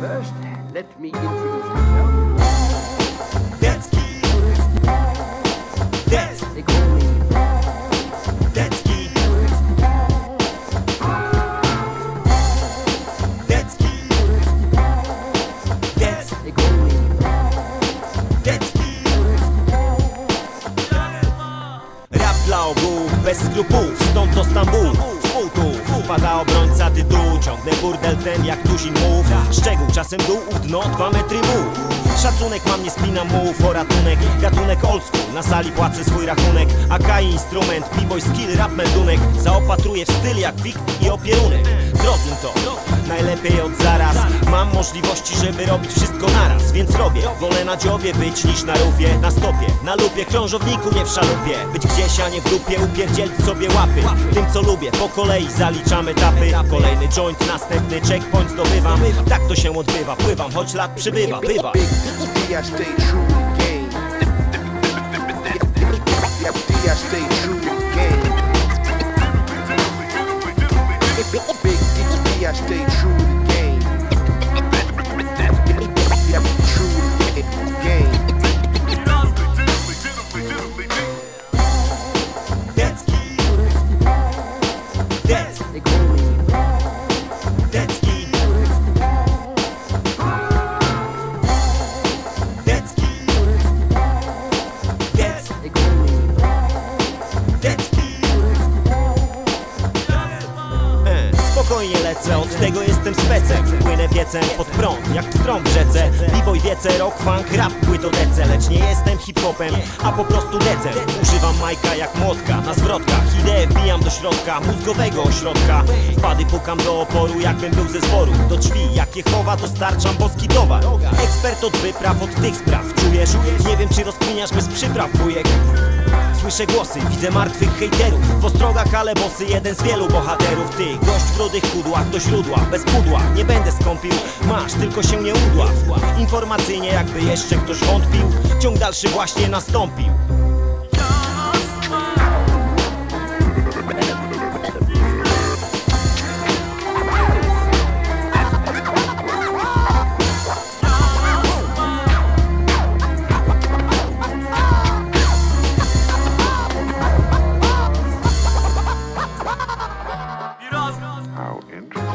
First, let me introduce myself. That's key. That's. That's key. That's. That's. Bez skrupów, stąd to Stambuł. Współtu. Obrońca tytułu Ciągnę burdel ten jak tuzin mów. Szczegół, czasem dół, u dno, dwa metry muł Szacunek mam, nie spinam mułów o ratunek Gatunek old school, na sali płacę swój rachunek. AK instrument, b-boy skill, rap meldunek. Zaopatruję w styl jak wikt i opierunek Zrozum to, najlepiej od zaraz. Mam możliwości, żeby robić wszystko naraz Więc robię, wolę na dziobie być niż na rufie Na stopie, na lupie, krążowniku nie w szalupie Być gdzieś, a nie w dupie, upierdzielić sobie łapy. Tym co lubię, po kolei zaliczam etapy Kolejny joint, następny checkpoint zdobywam. Tak to się odbywa, pływam, choć lat przybywa, bywa D, I Od tego jestem specem. Płynę wiecem pod prąd, jak w rzece. B-boy wiece, rock, funk, rap, płytodece Lecz nie jestem hip-hopem, a po prostu decem. Używam majka jak młotka, na zwrotkach. Ideę wbijam do środka, mózgowego ośrodka. Wpady pukam do oporu, jakbym był ze zboru. Do drzwi, jakie chowa, dostarczam boski towar. Ekspert od wypraw, od tych spraw. Czujesz? Nie wiem, czy rozkminiasz bez przypraw, wujek Słyszę głosy, widzę martwych hejterów. W ostrogach ale bosy, jeden z wielu bohaterów Ty, gość w rudych kudłach do źródła Bez pudła, nie będę skąpił Masz, tylko się nie udław. Informacyjnie jakby jeszcze ktoś wątpił Ciąg dalszy właśnie nastąpił How interesting.